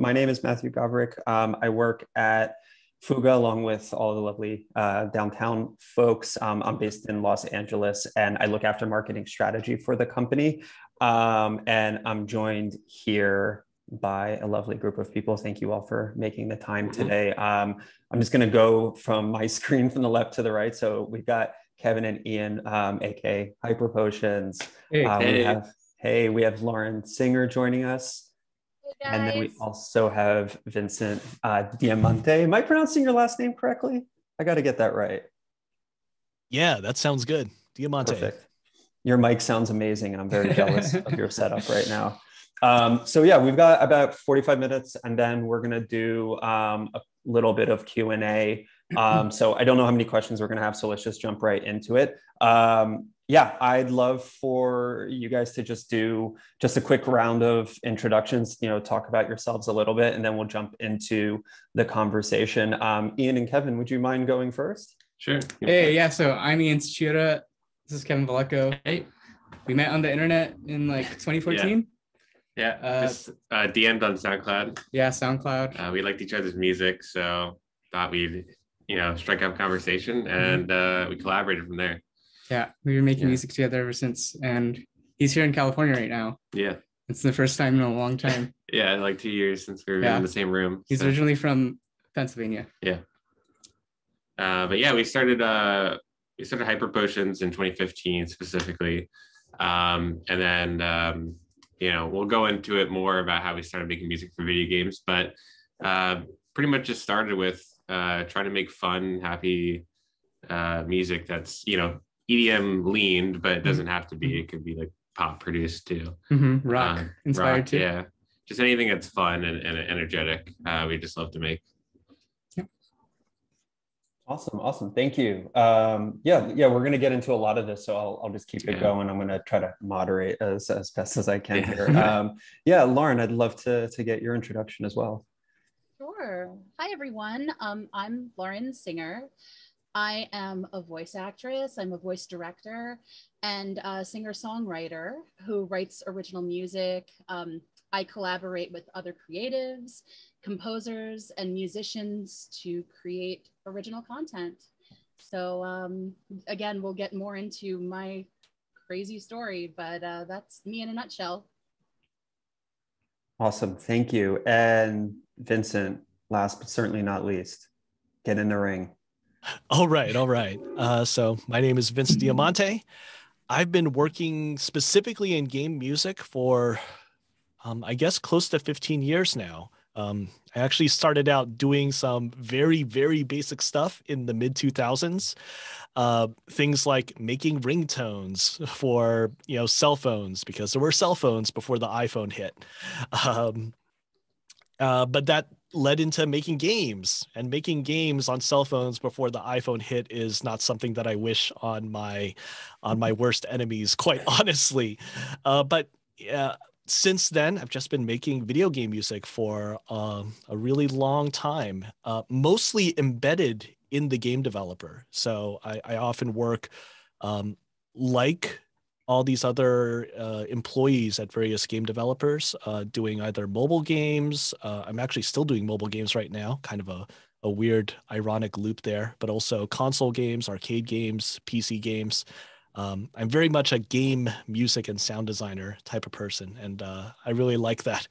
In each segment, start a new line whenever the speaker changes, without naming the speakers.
My name is Matthew Gavrik. Um, I work at Fuga along with all the lovely uh, downtown folks. Um, I'm based in Los Angeles and I look after marketing strategy for the company. Um, and I'm joined here by a lovely group of people. Thank you all for making the time mm-hmm. today. Um, I'm just going to go from my screen from the left to the right. So we've got Kevin and Ian, um, aka HyperPotions. Hey, um, hey. We have, hey, we have Lauren Synger joining us. Hey and then we also have Vincent uh, Diamante. Am I pronouncing your last name correctly? I got to get that right.
Yeah, that sounds good. Diamante.
Perfect. Your mic sounds amazing, and I'm very jealous of your setup right now. Um, so yeah, we've got about 45 minutes, and then we're gonna do um, a little bit of Q and A. Um, so I don't know how many questions we're gonna have, so let's just jump right into it. Yeah, I'd love for you guys to just do just a quick round of introductions. You know, talk about yourselves a little bit, and then we'll jump into the conversation. Um, Ian and Kevin, would you mind going first?
Sure.
Hey, yeah. So I'm Ian Chiura. This is Kevin Valleco. Hey. We met on the internet in like 2014.
Yeah, uh, just uh, DM'd on SoundCloud.
Yeah, SoundCloud.
Uh, we liked each other's music, so thought we'd you know strike up conversation, mm-hmm. and uh, we collaborated from there.
Yeah, we've been making yeah. music together ever since, and he's here in California right now.
Yeah,
it's the first time in a long time.
yeah, like two years since we were yeah. in the same room.
He's so. originally from Pennsylvania.
Yeah. Uh, but yeah, we started uh, we started HyperPotions in 2015 specifically, um, and then um, you know, we'll go into it more about how we started making music for video games, but uh, pretty much just started with uh, trying to make fun, happy uh, music that's, you know, EDM leaned, but it doesn't have to be. Mm-hmm. It could be like pop produced too.
Mm-hmm. Rock uh, inspired rock, too.
Yeah. Just anything that's fun and, and energetic. Uh, we just love to make.
Awesome, awesome. Thank you. Um, yeah, yeah, we're going to get into a lot of this, so I'll, I'll just keep it yeah. going. I'm going to try to moderate as, as best as I can yeah. here. Um, yeah, Lauren, I'd love to, to get your introduction as well.
Sure. Hi, everyone. Um, I'm Lauren Synger. I am a voice actress, I'm a voice director, and a singer songwriter who writes original music. Um, I collaborate with other creatives composers and musicians to create original content. So um, again, we'll get more into my crazy story, but uh, that's me in a nutshell.
Awesome, thank you. And Vincent, last but certainly not least, get in the ring.
All right, all right. Uh, so my name is Vince Diamante. I've been working specifically in game music for, um, I guess, close to 15 years now. Um, I actually started out doing some very, very basic stuff in the mid 2000s. Uh, things like making ringtones for you know cell phones because there were cell phones before the iPhone hit. Um, uh, but that led into making games and making games on cell phones before the iPhone hit is not something that I wish on my on my worst enemies, quite honestly. Uh, but yeah, since then, I've just been making video game music for um, a really long time, uh, mostly embedded in the game developer. So I, I often work um, like all these other uh, employees at various game developers uh, doing either mobile games. Uh, I'm actually still doing mobile games right now, kind of a, a weird, ironic loop there, but also console games, arcade games, PC games um, I'm very much a game music and sound designer type of person, and uh, I really like that.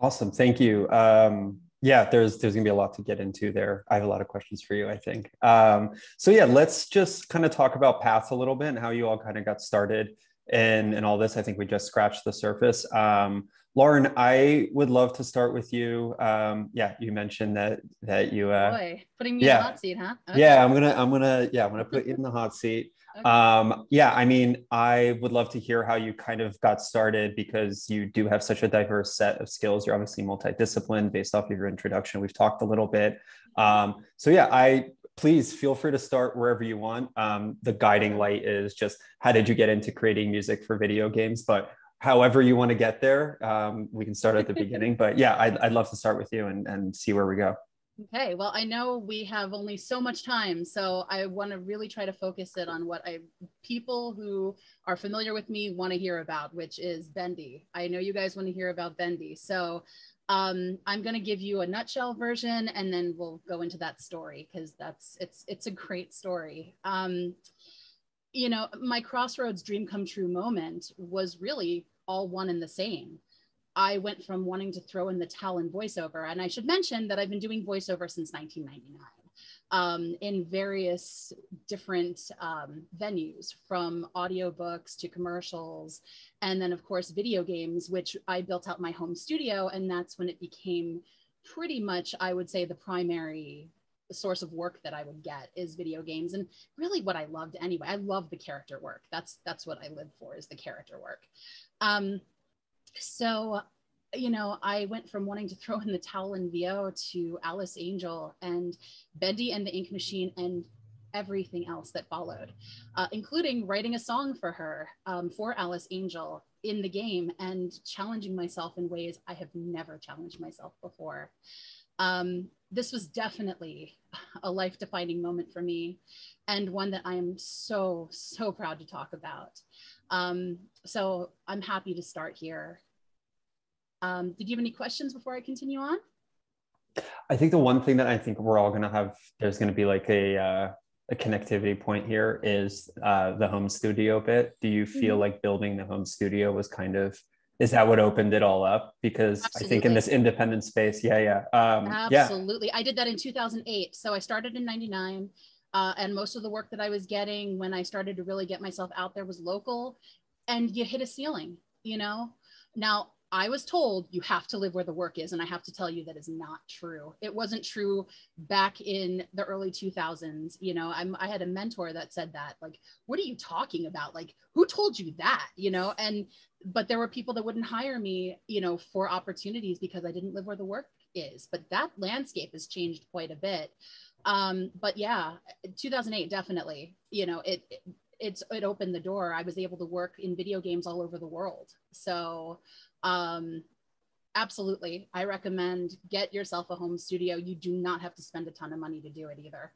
Awesome, thank you. Um, yeah, there's there's gonna be a lot to get into there. I have a lot of questions for you, I think. Um, so yeah, let's just kind of talk about paths a little bit and how you all kind of got started and and all this. I think we just scratched the surface. Um, Lauren, I would love to start with you. Um, yeah, you mentioned that that you. Uh,
Boy, putting me yeah. in the hot seat, huh?
Okay. Yeah, I'm gonna I'm gonna yeah I'm gonna put you in the hot seat. Okay. Um, yeah, I mean, I would love to hear how you kind of got started because you do have such a diverse set of skills. You're obviously multidisciplined based off of your introduction. We've talked a little bit. Um, so yeah, I please feel free to start wherever you want. Um, the guiding light is just how did you get into creating music for video games, but however you want to get there. Um, we can start at the beginning, but yeah, I'd, I'd love to start with you and, and see where we go.
Okay, well, I know we have only so much time, so I want to really try to focus it on what I people who are familiar with me want to hear about, which is Bendy. I know you guys want to hear about Bendy, so um, I'm going to give you a nutshell version, and then we'll go into that story because that's it's it's a great story. Um, you know, my crossroads dream come true moment was really all one and the same. I went from wanting to throw in the towel in voiceover. And I should mention that I've been doing voiceover since 1999 um, in various different um, venues, from audiobooks to commercials, and then, of course, video games, which I built out my home studio. And that's when it became pretty much, I would say, the primary source of work that I would get is video games and really what I loved anyway. I love the character work. That's that's what I live for is the character work. Um, so you know, I went from wanting to throw in the towel in VO to Alice Angel and Bendy and the Ink Machine and everything else that followed, uh, including writing a song for her, um, for Alice Angel in the game and challenging myself in ways I have never challenged myself before. Um, this was definitely a life defining moment for me and one that I am so, so proud to talk about. Um, so I'm happy to start here. Um, did you have any questions before I continue on?
I think the one thing that I think we're all going to have, there's going to be like a, uh, a connectivity point here is uh, the home studio bit. Do you feel mm-hmm. like building the home studio was kind of, is that what opened it all up? Because Absolutely. I think in this independent space, yeah, yeah. Um,
Absolutely. Yeah. I did that in 2008. So I started in 99. Uh, and most of the work that I was getting when I started to really get myself out there was local. And you hit a ceiling, you know? Now, I was told you have to live where the work is. And I have to tell you that is not true. It wasn't true back in the early 2000s. You know, I'm, I had a mentor that said that, like, what are you talking about? Like, who told you that? You know, and, but there were people that wouldn't hire me, you know, for opportunities because I didn't live where the work is. But that landscape has changed quite a bit. Um, but yeah, 2008, definitely, you know, it, it it's it opened the door. I was able to work in video games all over the world. So um, absolutely, I recommend get yourself a home studio. You do not have to spend a ton of money to do it either.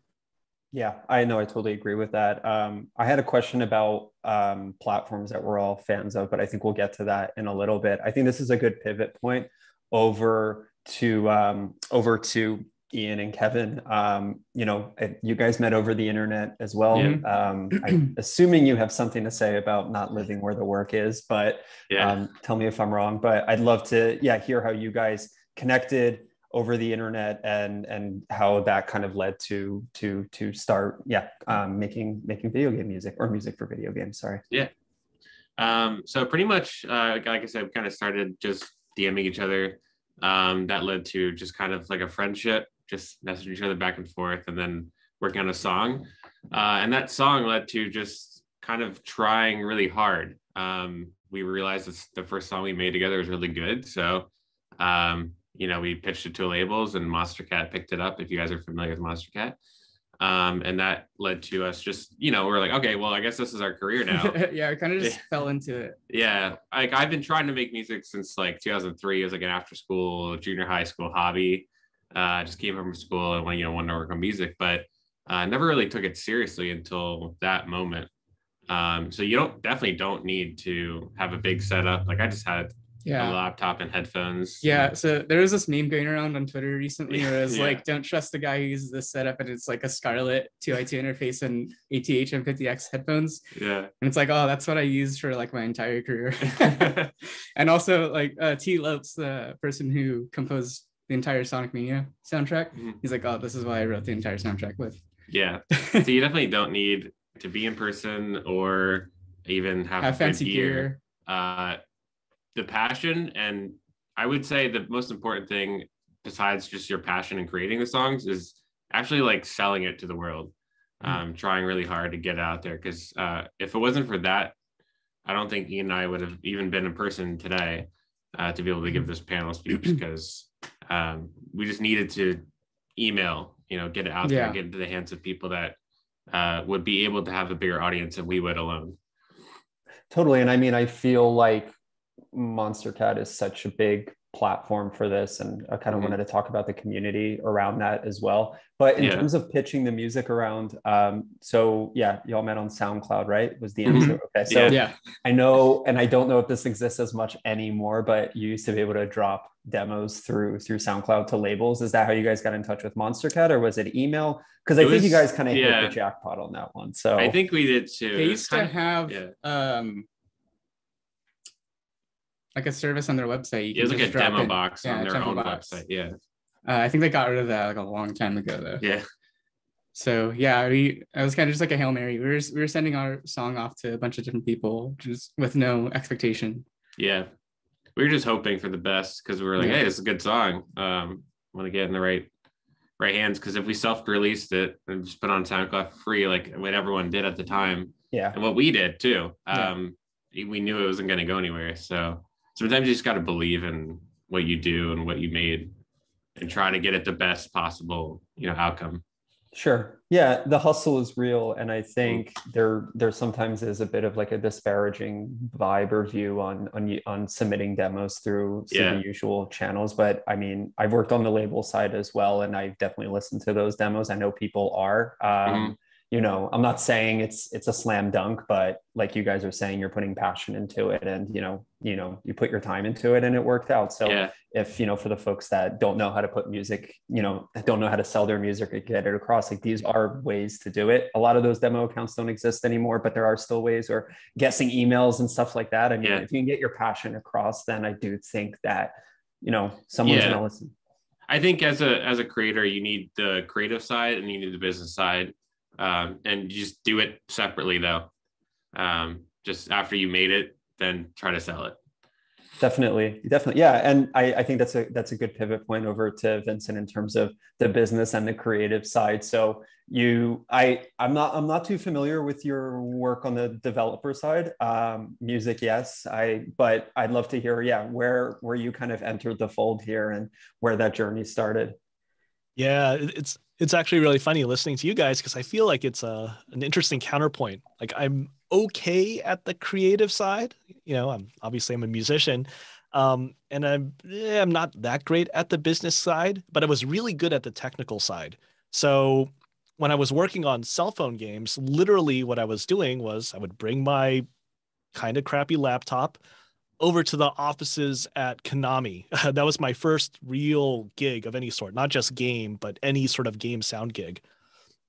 Yeah, I know. I totally agree with that. Um, I had a question about um, platforms that we're all fans of, but I think we'll get to that in a little bit. I think this is a good pivot point over to um, over to Ian and Kevin. Um, you know, you guys met over the internet as well. Yeah. Um, I'm assuming you have something to say about not living where the work is, but yeah. um, tell me if I'm wrong. But I'd love to, yeah, hear how you guys connected over the internet and and how that kind of led to to to start, yeah, um, making making video game music or music for video games. Sorry.
Yeah. Um, so pretty much, uh, like I said, we kind of started just DMing each other. Um, that led to just kind of like a friendship just messaging each other back and forth and then working on a song. Uh, and that song led to just kind of trying really hard. Um, we realized that the first song we made together was really good. So, um, you know, we pitched it to labels and Monstercat picked it up if you guys are familiar with Monstercat. Um, and that led to us just, you know, we're like, okay, well, I guess this is our career now.
yeah, I kind of just fell into it.
Yeah, like I've been trying to make music since like 2003 as like an after school, junior high school hobby. Uh, just came from school and you know wanted to work on music, but uh, never really took it seriously until that moment. Um, so you don't definitely don't need to have a big setup. Like I just had yeah. a laptop and headphones.
Yeah. So there was this meme going around on Twitter recently where it was yeah. like, don't trust the guy who uses this setup and it's like a Scarlett 2i2 interface and ATH M50X headphones.
Yeah.
And it's like, oh, that's what I used for like my entire career. and also like uh, Tee Lopes, the person who composed the entire Sonic Mania soundtrack. Mm-hmm. He's like, oh, this is why I wrote the entire soundtrack with.
Yeah. so you definitely don't need to be in person or even have, have fancy gear. gear. Uh, the passion and I would say the most important thing besides just your passion in creating the songs is actually like selling it to the world. Mm-hmm. Um, trying really hard to get out there because uh, if it wasn't for that, I don't think Ian and I would have even been in person today uh, to be able to give mm-hmm. this panel speech because um, we just needed to email, you know, get it out yeah. there, get into the hands of people that uh, would be able to have a bigger audience than we would alone.
Totally. And I mean, I feel like Monstercat is such a big platform for this and i kind of
Mhm.
wanted to talk about the community around that as well but in
Yeah.
terms of pitching the music around um, so yeah y'all met on soundcloud right was the
Mhm.
answer okay so
Yeah.
yeah.
i know and i don't know if this exists as much anymore but you used to be able to drop demos through through soundcloud to labels is that how you guys got in touch with Monstercat, or was it email because i
It
think you guys kind of
yeah.
hit the jackpot on that one so
I think we did too.
They used to
of-
have
yeah.
um like a service on their website. You
it was like a demo
in-
box
yeah,
on their own
box.
website. Yeah.
Uh, I think they got rid of that like a long time ago though.
Yeah.
So yeah, we I was kind of just like a hail mary. We were we were sending our song off to a bunch of different people just with no expectation.
Yeah. We were just hoping for the best because we were like,
Yeah.
hey, it's a good song. Um, want to get in the right right hands because if we self-released it and just put on SoundCloud free, like what everyone did at the time,
yeah
and what we did too,
Yeah.
um, we knew it wasn't going to go anywhere. So sometimes you just got to believe in what you do and what you made, and try to get it the best possible, you know, outcome.
Sure. Yeah, the hustle is real, and I think there there sometimes is a bit of like a disparaging vibe or view on on on submitting demos through, through
Yeah.
the usual channels. But I mean, I've worked on the label side as well, and I've definitely listened to those demos. I know people are. Um, You know, I'm not saying it's it's a slam dunk, but like you guys are saying, you're putting passion into it, and you know, you know, you put your time into it, and it worked out. So
yeah.
if you know for the folks that don't know how to put music you know don't know how to sell their music or get it across like these are ways to do it a lot of those demo accounts don't exist anymore but there are still ways or guessing emails and stuff like that i mean
Yeah.
if you can get your passion across then i do think that you know someone's
Yeah.
gonna listen
I think as a as a creator, you need the creative side and you need the business side, um, and you just do it separately though. Um, just after you made it, then try to sell it.
definitely. Definitely. Yeah. And I, I think that's a that's a good pivot point over to vincent in terms of the business and the creative side. So you i i'm not i'm not too familiar with your work on the developer side. Um music yes. I but i'd love to hear yeah where where you kind of entered the fold here and where that journey started.
Yeah, it's it's actually really funny listening to you guys because I feel like it's a an interesting counterpoint. Like I'm okay at the creative side, you know. I'm obviously I'm a musician, um, and I'm eh, I'm not that great at the business side, but I was really good at the technical side. So when I was working on cell phone games, literally what I was doing was I would bring my kind of crappy laptop over to the offices at Konami. that was my first real gig of any sort, not just game, but any sort of game sound gig.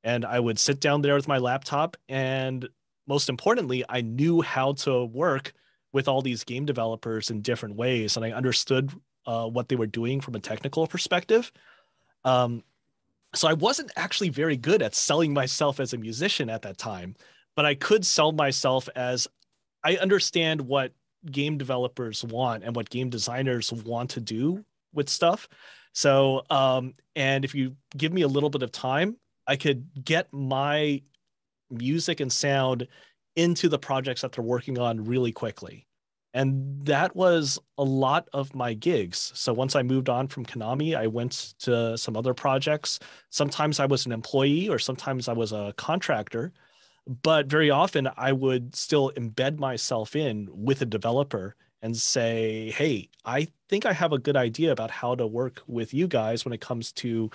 And I would sit down there with my laptop. And most importantly, I knew how to work with all these game developers in different ways. And I understood uh, what they were doing from a technical perspective. Um, so I wasn't actually very good at selling myself as a musician at that time, but I could sell myself as I understand what game developers want and what game designers want to do with stuff. So, um, and if you give me a little bit of time, I could get my music and sound into the projects that they're working on really quickly. And that was a lot of my gigs. So once I moved on from Konami, I went to some other projects. Sometimes I was an employee or sometimes I was a contractor but very often I would still embed myself in with a developer and say, hey, I think I have a good idea about how to work with you guys when it comes to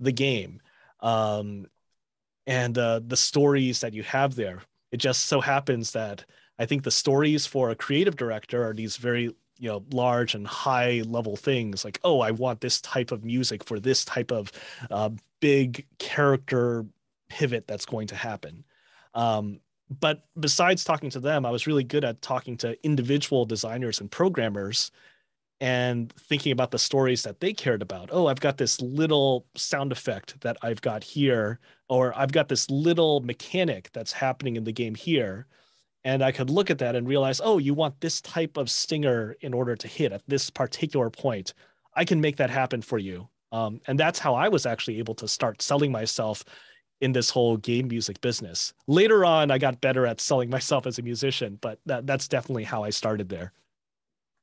the game um, and uh, the stories that you have there. It just so happens that I think the stories for a creative director are these very you know large and high level things like oh i want this type of music for this type of uh, big character pivot that's going to happen um, but besides talking to them, I was really good at talking to individual designers and programmers and thinking about the stories that they cared about. Oh, I've got this little sound effect that I've got here, or I've got this little mechanic that's happening in the game here. And I could look at that and realize, oh, you want this type of stinger in order to hit at this particular point. I can make that happen for you. Um, and that's how I was actually able to start selling myself in this whole game music business. Later on, I got better at selling myself as a musician, but that, that's definitely how I started there.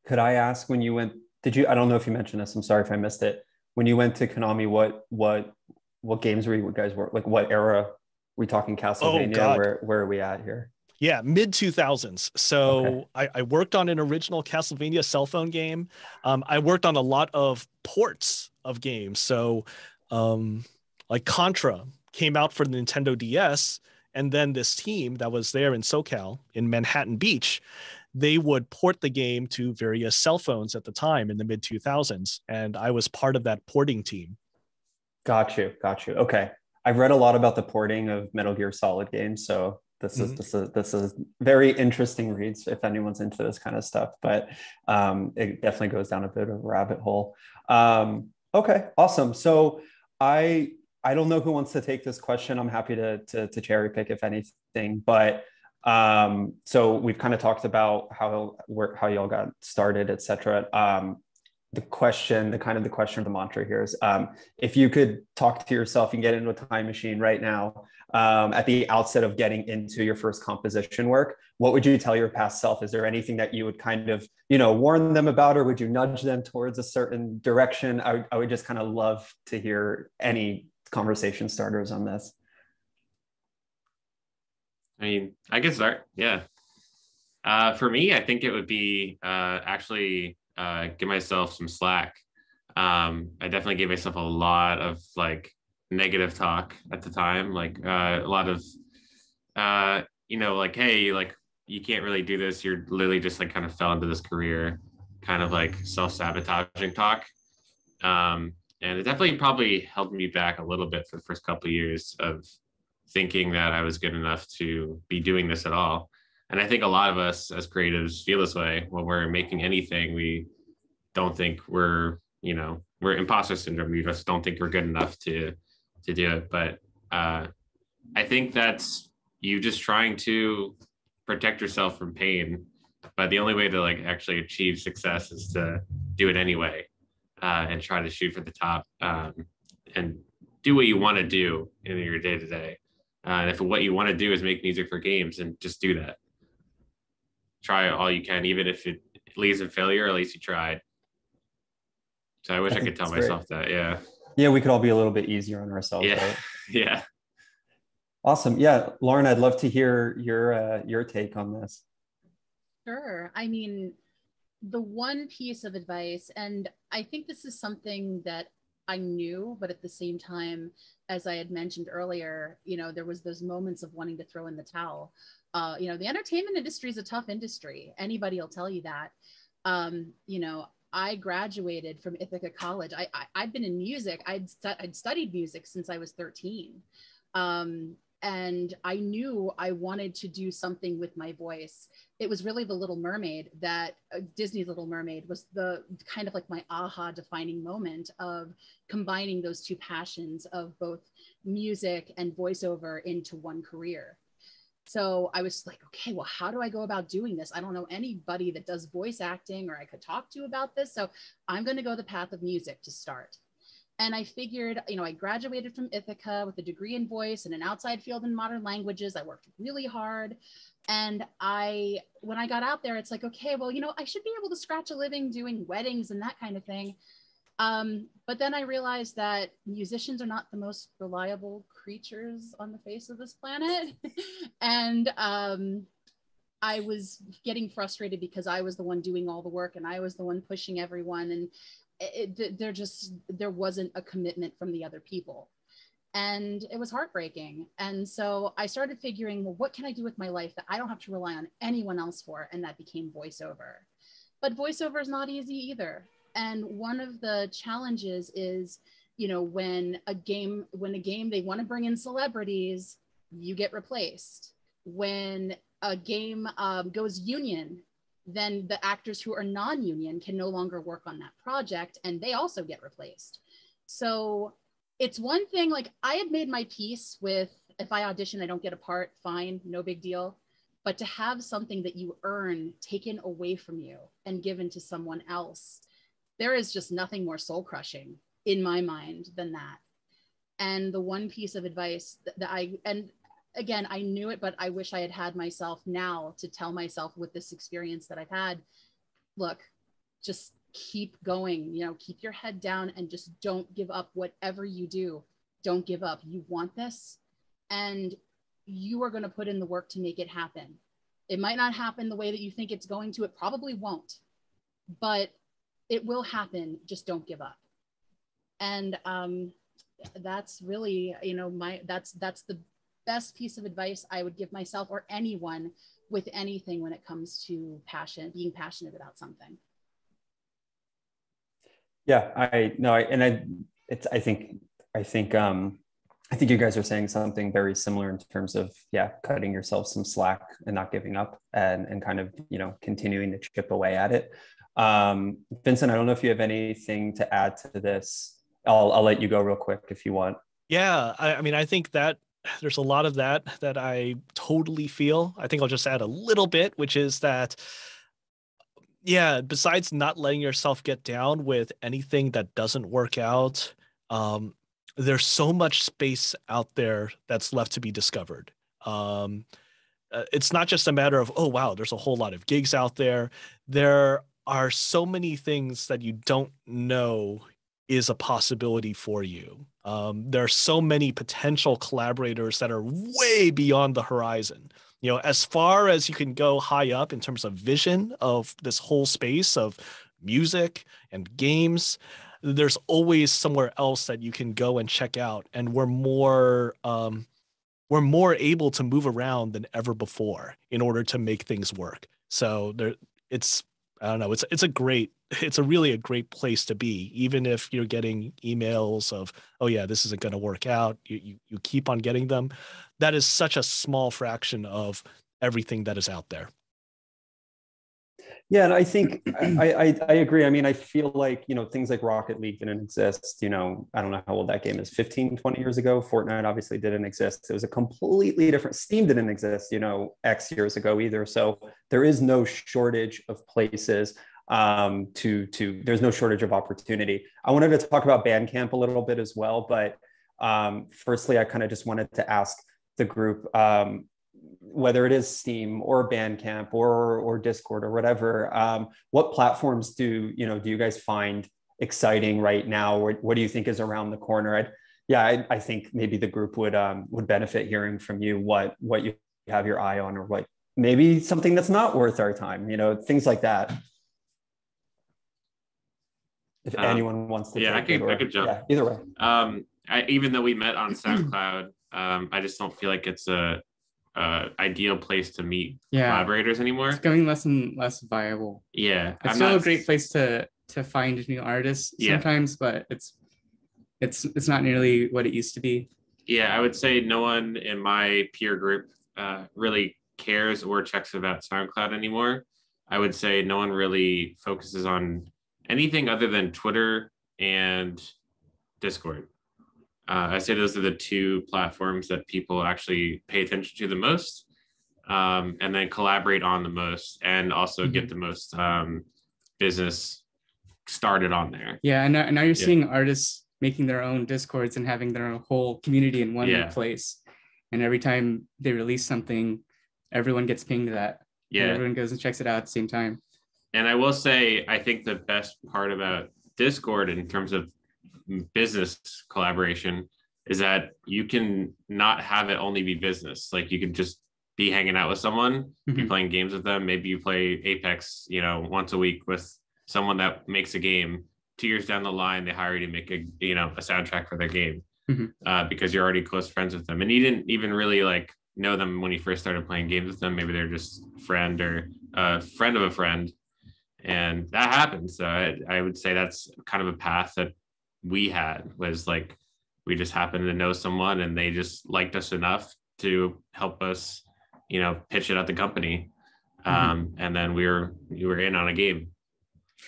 could i ask when you went did you i don't know if you mentioned this i'm sorry if i missed it when you went to konami what what what games were you guys were like what era we talking castlevania
God.
where where are we at here
Yeah, mid 2000s. So
Okay.
I, I worked on an original Castlevania cell phone game. Um, I worked on a lot of ports of games. So, um, like Contra came out for the Nintendo DS, and then this team that was there in SoCal in Manhattan Beach, they would port the game to various cell phones at the time in the mid 2000s. And I was part of that porting team.
Got you. Got you. Okay. I've read a lot about the porting of Metal Gear Solid games, so this is
Mhm.
this is this is very interesting reads if anyone's into this kind of stuff. But um, it definitely goes down a bit of a rabbit hole. Um, okay, awesome. So I I don't know who wants to take this question. I'm happy to to, to cherry pick if anything, but um so we've kind of talked about how where how y'all got started etc um the question the kind of the question of the mantra here is um if you could talk to yourself and get into a time machine right now um, at the outset of getting into your first composition work what would you tell your past self? Is there anything that you would kind of you know warn them about or would you nudge them towards a certain direction? I, I would just kind of love to hear any conversation starters on this
I mean, I can start. Yeah. Uh, for me, I think it would be uh, actually uh, give myself some slack. Um, I definitely gave myself a lot of like negative talk at the time, like uh, a lot of, uh, you know, like, hey, like you can't really do this. You're literally just like kind of fell into this career, kind of like self sabotaging talk. Um, and it definitely probably held me back a little bit for the first couple of years of thinking that I was good enough to be doing this at all. And I think a lot of us as creatives feel this way when we're making anything. We don't think we're, you know, we're imposter syndrome. We just don't think we're good enough to to do it. But uh, I think that's you just trying to protect yourself from pain. But the only way to like actually achieve success is to do it anyway uh, and try to shoot for the top um, and do what you want to do in your day to day. Uh, and if what you want to do is make music for games, and just do that. Try all you can, even if it leads in failure. At least you tried. So I wish
I
I, could tell
that's great.
myself that. Yeah,
yeah we could all be a little bit easier on ourselves
yeah,
right?
yeah.
awesome yeah lauren i'd love to hear your uh, your take on this
Sure. I mean, the one piece of advice, and I think this is something that I knew, but at the same time, as I had mentioned earlier, you know, there was those moments of wanting to throw in the towel. Uh, you know, the entertainment industry is a tough industry. Anybody will tell you that. Um, you know, I graduated from Ithaca College. I, I I'd been in music. I'd stu- I'd studied music since I was 13. Um, and I knew I wanted to do something with my voice. It was really the little mermaid that uh, disney's little mermaid was the kind of like my aha defining moment of combining those two passions of both music and voiceover into one career. So i was like okay well how do i go about doing this? I don't know anybody that does voice acting or i could talk to about this. So i'm going to go the path of music to start and I figured, you know, I graduated from Ithaca with a degree in voice and an outside field in modern languages. I worked really hard. And I, when I got out there, it's like, okay, well, you know, I should be able to scratch a living doing weddings and that kind of thing. Um, but then I realized that musicians are not the most reliable creatures on the face of this planet. and um, I was getting frustrated because I was the one doing all the work and I was the one pushing everyone. And it, there just, there wasn't a commitment from the other people and it was heartbreaking. And so I started figuring, well, what can I do with my life that I don't have to rely on anyone else for? And that became voiceover. But voiceover is not easy either. And one of the challenges is, you know, when a game, when a game they want to bring in celebrities, you get replaced. When a game um, goes union, then the actors who are non-union can no longer work on that project, and they also get replaced. So it's one thing like I had made my peace with if I audition, I don't get a part, fine, no big deal. But to have something that you earn taken away from you and given to someone else, there is just nothing more soul crushing in my mind than that. And the one piece of advice that, that I, and again, I knew it, but I wish I had had myself now to tell myself with this experience that I've had look, just keep going you know keep your head down and just don't give up whatever you do don't give up you want this and you are going to put in the work to make it happen It might not happen the way that you think it's going to. It probably won't, but it will happen. Just don't give up. And um, that's really, you know, my that's that's the best piece of advice I would give myself or anyone with anything when it comes to passion, being passionate about something.
Yeah, I know, I, and I, it's, I think, I think, um, I think you guys are saying something very similar in terms of, yeah, cutting yourself some slack and not giving up and, and kind of, you know, continuing to chip away at it. Um, Vincent, I don't know if you have anything to add to this. I'll, I'll let you go real quick if you want.
Yeah, I, I mean, I think that there's a lot of that that I totally feel. I think I'll just add a little bit, which is that, yeah, besides not letting yourself get down with anything that doesn't work out, um, there's so much space out there that's left to be discovered. Um, uh, it's not just a matter of, oh, wow, there's a whole lot of gigs out there. There are so many things that you don't know is a possibility for you. Um, there are so many potential collaborators that are way beyond the horizon. You know, as far as you can go high up in terms of vision of this whole space of music and games, there's always somewhere else that you can go and check out. And we're more um, we're more able to move around than ever before in order to make things work. So there, it's I don't know. It's it's a great it's a really a great place to be, even if you're getting emails of, oh yeah, this isn't going to work out. You, you you keep on getting them. That is such a small fraction of everything that is out there.
Yeah, and I think I, I, I agree. I mean, I feel like you know things like Rocket League didn't exist. You know, I don't know how old that game is. 15, 20 years ago, Fortnite obviously didn't exist. It was a completely different. Steam didn't exist. You know, X years ago either. So there is no shortage of places um, to to. There's no shortage of opportunity. I wanted to talk about Bandcamp a little bit as well, but um, firstly, I kind of just wanted to ask the group um, whether it is Steam or Bandcamp or or Discord or whatever, um, what platforms do you know do you guys find exciting right now? Or what do you think is around the corner? I'd, yeah, I, I think maybe the group would um, would benefit hearing from you what what you have your eye on or what maybe something that's not worth our time. You know, things like that. If um, anyone wants to,
yeah, I could, or, I could jump. Yeah,
either way.
Um, I, even though we met on SoundCloud, um, I just don't feel like it's a uh, ideal place to meet yeah. collaborators anymore.
It's becoming less and less viable.
Yeah,
it's I'm still not... a great place to to find new artists yeah. sometimes, but it's it's it's not nearly what it used to be.
Yeah, I would say no one in my peer group uh, really cares or checks about SoundCloud anymore. I would say no one really focuses on anything other than Twitter and Discord. Uh, I say those are the two platforms that people actually pay attention to the most, um, and then collaborate on the most, and also mm-hmm. get the most um, business started on there.
Yeah, and now, now you're yeah. seeing artists making their own discords and having their own whole community in one yeah. place. And every time they release something, everyone gets pinged that. Yeah, everyone goes and checks it out at the same time.
And I will say, I think the best part about Discord in terms of business collaboration is that you can not have it only be business. Like you can just be hanging out with someone, mm-hmm. be playing games with them. Maybe you play Apex, you know, once a week with someone that makes a game. Two years down the line, they hire you to make a you know a soundtrack for their game mm-hmm. uh, because you're already close friends with them, and you didn't even really like know them when you first started playing games with them. Maybe they're just friend or a friend of a friend, and that happens. So I, I would say that's kind of a path that we had was like we just happened to know someone and they just liked us enough to help us you know pitch it at the company mm-hmm. um, and then we were we were in on a game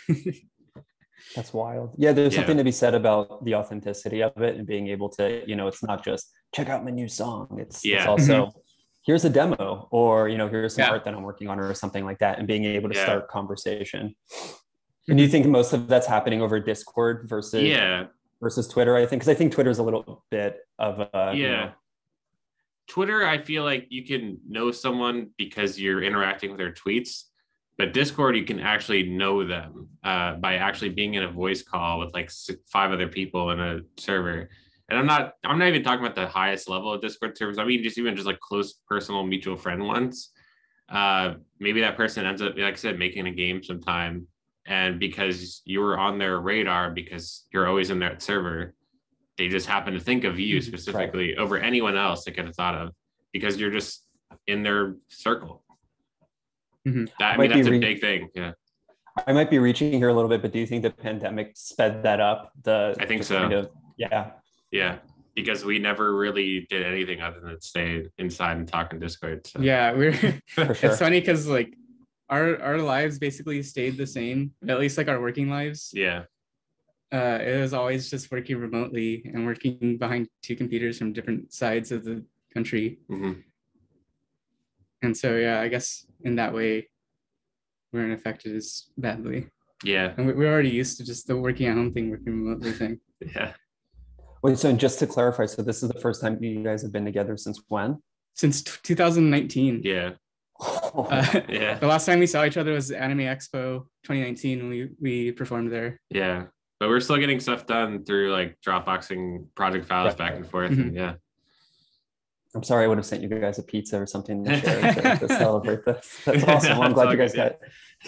that's wild yeah there's yeah. something to be said about the authenticity of it and being able to you know it's not just check out my new song it's, yeah. it's also mm-hmm. here's a demo or you know here's some yeah. art that i'm working on or something like that and being able to yeah. start conversation and you think most of that's happening over Discord versus
yeah
versus Twitter? I think because I think Twitter's a little bit of a
yeah.
You know,
Twitter, I feel like you can know someone because you're interacting with their tweets, but Discord, you can actually know them uh, by actually being in a voice call with like five other people in a server. And I'm not, I'm not even talking about the highest level of Discord servers. I mean, just even just like close personal mutual friend ones. uh, maybe that person ends up, like I said, making a game sometime. And because you were on their radar, because you're always in that server, they just happen to think of you
Mhm,
specifically over anyone else they could have thought of because you're just in their circle.
Mhm.
That, I
Might
mean,
be
that's a big thing. Yeah.
I might be reaching here a little bit, but do you think the pandemic sped that up? The
I think so.
kind of- yeah.
Yeah. Because we never really did anything other than stay inside and talk in Discord. So.
Yeah, we're
sure.
it's funny because like our our lives basically stayed the same, at least like our working lives.
Yeah.
Uh, it was always just working remotely and working behind two computers from different sides of the country.
Mhm.
And so yeah, I guess in that way, we weren't affected as badly.
Yeah.
And we, we're already used to just the working at home thing, working remotely thing.
Yeah.
Wait, so just to clarify, so this is the first time you guys have been together since when?
Since t- 2019.
Yeah.
Uh,
Yeah.
the last time we saw each other was Anime Expo 2019 when we, we performed there.
Yeah. But we're still getting stuff done through like Dropboxing project files
Right.
back and forth.
Mhm.
And yeah.
I'm sorry, I would have sent you guys a pizza or something to share to, to celebrate this. That's awesome. Well, I'm glad you guys
good,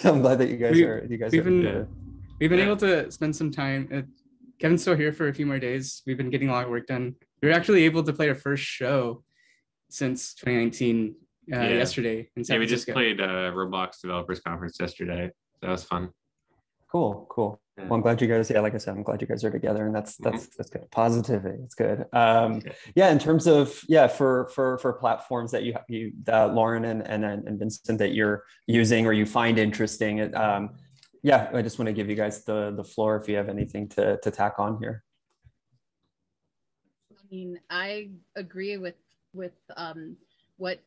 got. I'm glad that you guys
We-
are. You guys
we've
are.
been-
together.
We've been
Yeah.
able to spend some time. Uh, Kevin's still here for a few more days. We've been getting a lot of work done. We were actually able to play our first show since 2019 uh,
Yeah.
yesterday in San
Yeah. We just
Francisco.
played uh, Roblox Developers Conference yesterday. That was fun.
Cool, cool.
Yeah.
Well, I'm glad you guys. Yeah, like I said, I'm glad you guys are together, and that's
Mhm.
that's that's good. Positivity, it's good. Um,
Okay.
yeah, in terms of yeah, for for for platforms that you you that Lauren and and and Vincent that you're using or you find interesting. it, Um, yeah, I just want to give you guys the the floor if you have anything to to tack on here.
I mean, I agree with with um, what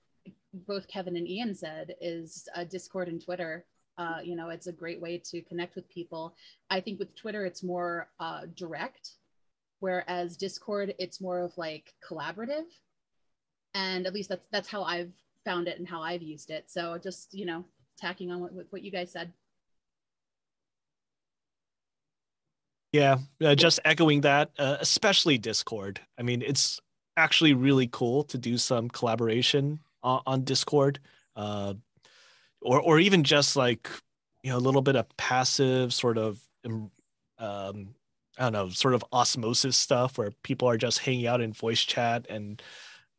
both Kevin and Ian said. Is uh, Discord and Twitter. Uh, you know, it's a great way to connect with people. I think with Twitter, it's more uh, direct, whereas Discord, it's more of like collaborative. And at least that's that's how I've found it and how I've used it. So just you know, tacking on what, what you guys said.
Yeah, uh, just echoing that, uh, especially Discord. I mean, it's actually really cool to do some collaboration on, on Discord, uh, or or even just like you know a little bit of passive sort of um, um, I don't know, sort of osmosis stuff where people are just hanging out in voice chat and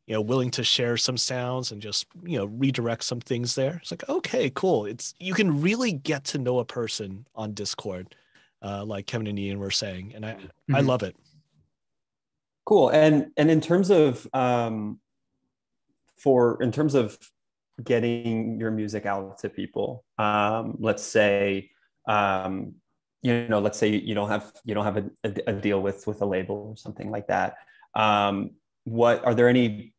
you know willing to share some sounds and just you know redirect some things there. It's like okay, cool. It's you can really get to know a person on Discord uh, like Kevin and Ian were saying, and I I
Mhm.
love it.
Cool. And and in terms of um, for in terms of getting your music out to people, um, let's say um, you know, let's say you don't have you don't have a, a, deal with with a label or something like that. Um, what are there any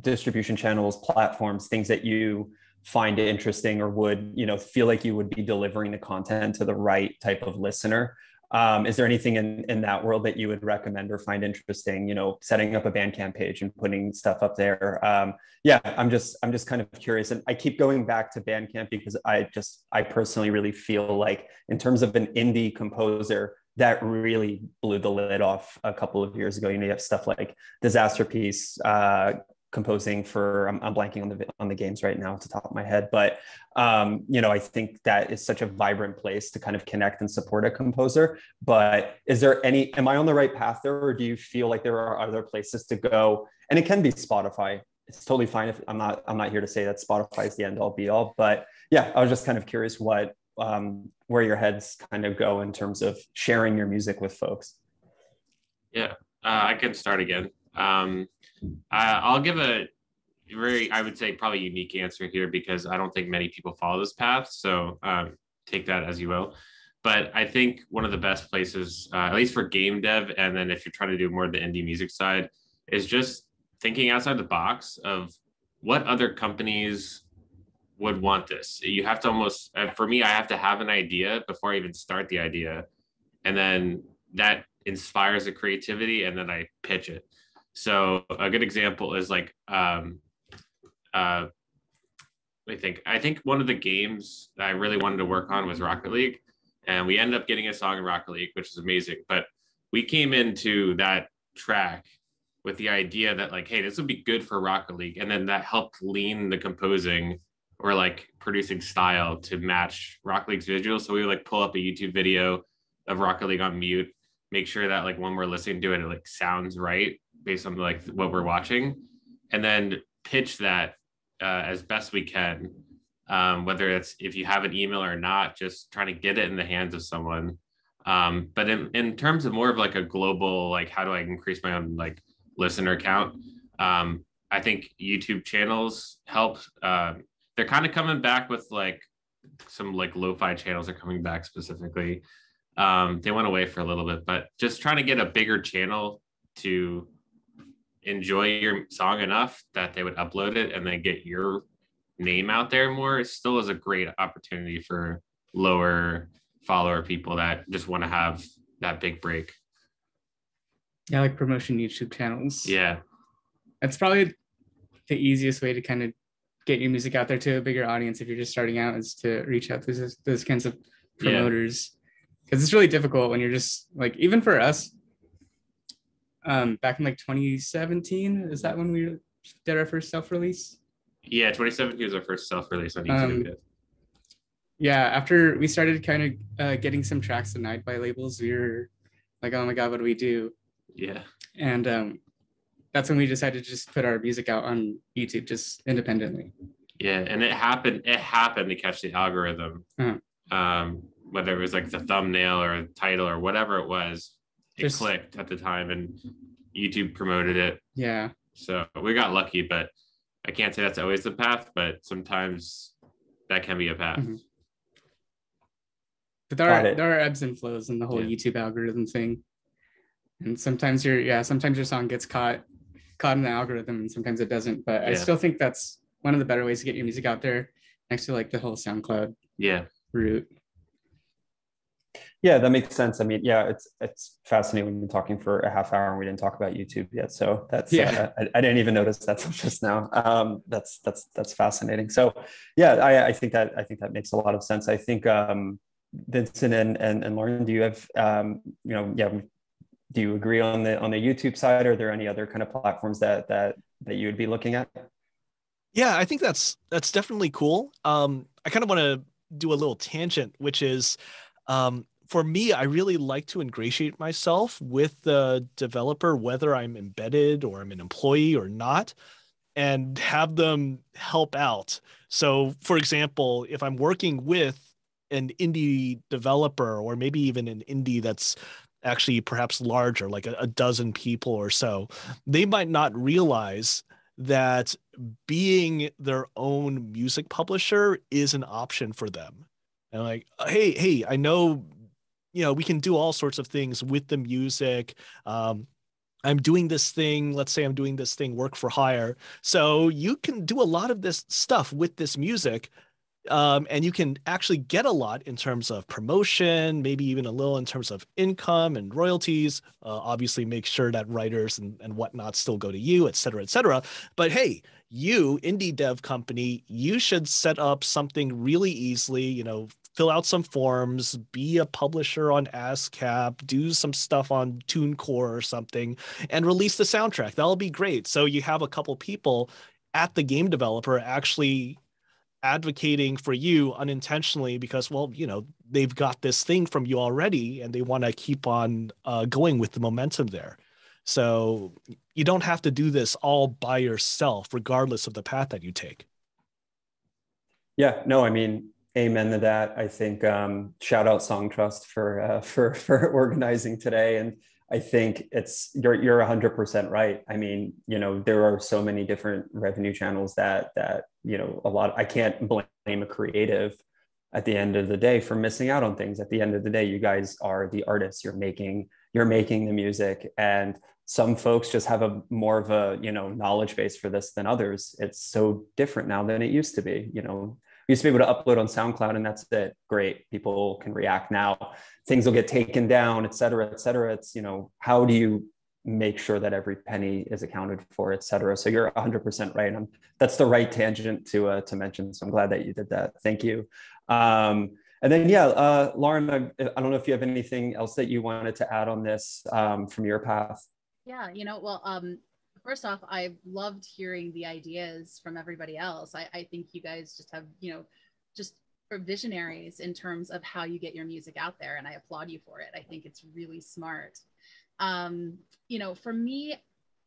distribution channels, platforms, things that you find interesting or would you know feel like you would be delivering the content to the right type of listener? Um, is there anything in, in that world that you would recommend or find interesting? You know, setting up a Bandcamp page and putting stuff up there. Um, yeah, I'm just I'm just kind of curious, and I keep going back to Bandcamp because I just I personally really feel like in terms of an indie composer, that really blew the lid off a couple of years ago. You know, you have stuff like Disasterpeace. Uh, composing for I'm, I'm blanking on the on the games right now off the top of my head but um, you know i think that is such a vibrant place to kind of connect and support a composer. But is there any am i on the right path there or do you feel like there are other places to go? And it can be spotify. It's totally fine if i'm not i'm not here to say that spotify is the end all be all but yeah i was just kind of curious what um, where your heads kind of go in terms of sharing your music with folks.
Yeah, uh, I can start again. Um, I, I'll give a very, I would say, probably unique answer here because I don't think many people follow this path. So um, take that as you will. But I think one of the best places, uh, at least for game dev, and then if you're trying to do more of the indie music side, is just thinking outside the box of what other companies would want this. You have to almost, uh, for me, I have to have an idea before I even start the idea. And then that inspires the creativity and then I pitch it. So a good example is like um uh I think. I think one of the games I really wanted to work on was Rocket League and we ended up getting a song in Rocket League which is amazing. But we came into that track with the idea that like hey this would be good for Rocket League and then that helped lean the composing or like producing style to match Rocket League's visuals. So we would like pull up a YouTube video of Rocket League on mute, make sure that like when we're listening to it, it like sounds right based on like what we're watching, and then pitch that uh, as best we can. Um, whether it's if you have an email or not, just trying to get it in the hands of someone. Um, but in, in terms of more of like a global, like how do I increase my own like listener count? Um, I think YouTube channels help. Uh, they're kind of coming back with like some like lo-fi channels are coming back specifically. Um, they went away for a little bit, but just trying to get a bigger channel to enjoy your song enough that they would upload it and then get your name out there more it still is a great opportunity for lower follower people that just want to have that big break.
Yeah, like promotion YouTube channels.
Yeah.
That's probably the easiest way to kind of get your music out there to a bigger audience if you're just starting out is to reach out to those, those kinds of promoters. Because yeah. it's really difficult when you're just like, even for us, um, back in like 2017, is that when we did our first self release?
Yeah, 2017 was our first self release on YouTube. Um,
yeah, after we started kind of uh, getting some tracks denied by labels, we were like, oh my God, what do we do?
Yeah.
And um, that's when we decided to just put our music out on YouTube just independently.
Yeah, and it happened. It happened to catch the algorithm. Uh-huh. Um, whether it was like the thumbnail or title or whatever it was, it just, clicked at the time, and YouTube promoted it.
Yeah.
So we got lucky, but I can't say that's always the path. But sometimes that can be a path. Mm-hmm.
But there are there are ebbs and flows in the whole yeah. YouTube algorithm thing. And sometimes your yeah, sometimes your song gets caught caught in the algorithm and sometimes it doesn't. But yeah. I still think that's one of the better ways to get your music out there next to like the whole SoundCloud
yeah
route.
Yeah, that makes sense. I mean, yeah, it's it's fascinating. We've been talking for a half hour and we didn't talk about YouTube yet. So that's yeah. Uh, I, I, didn't even notice that just now. Um, that's that's that's fascinating. So yeah, I, I think that I think that makes a lot of sense. I think um, Vincent and, and and Lauren, do you have um, you know yeah do you agree on the on the YouTube side? Are there any other kind of platforms that that that you would be looking at?
Yeah, I think that's that's definitely cool. Um, I kind of want to do a little tangent, which is um, for me, I really like to ingratiate myself with the developer, whether I'm embedded or I'm an employee or not, and have them help out. So, for example, if I'm working with an indie developer or maybe even an indie that's actually perhaps larger, like a, a dozen people or so, they might not realize that being their own music publisher is an option for them. And like, hey, hey, I know, you know, we can do all sorts of things with the music. Um, I'm doing this thing. Let's say I'm doing this thing, work for hire. So you can do a lot of this stuff with this music um, and you can actually get a lot in terms of promotion, maybe even a little in terms of income and royalties. Uh, obviously, make sure that writers and, and whatnot still go to you, et cetera, et cetera. But hey, you, indie dev company, you should set up something really easily, you know, fill out some forms, be a publisher on ASCAP, do some stuff on TuneCore or something, and release the soundtrack. That'll be great. So you have a couple people at the game developer actually advocating for you unintentionally because well you know they've got this thing from you already and they want to keep on uh, going with the momentum there. So you don't have to do this all by yourself regardless of the path that you take.
Yeah no i mean amen to that. I think um, shout out Songtrust for uh, for for organizing today and I think it's you're you're 100% right. I mean, you know, there are so many different revenue channels that that, you know, a lot I can't blame a creative at the end of the day for missing out on things. At the end of the day, you guys are the artists. You're making you're making the music and some folks just have a more of a, you know, knowledge base for this than others. It's so different now than it used to be, you know, we used to be able to upload on SoundCloud and that's it. Great. People can react now. Things will get taken down, et cetera, et cetera. It's, you know, how do you make sure that every penny is accounted for, et cetera. So you're 100% right. And that's the right tangent to uh, to mention. So I'm glad that you did that. Thank you. Um, and then, yeah, uh, Lauren, I, I, don't know if you have anything else that you wanted to add on this um, from your path.
Yeah, you know, well, um, first off, I loved hearing the ideas from everybody else. I, I think you guys just have, you know, just visionaries in terms of how you get your music out there, and I applaud you for it. I think it's really smart. Um, you know, for me,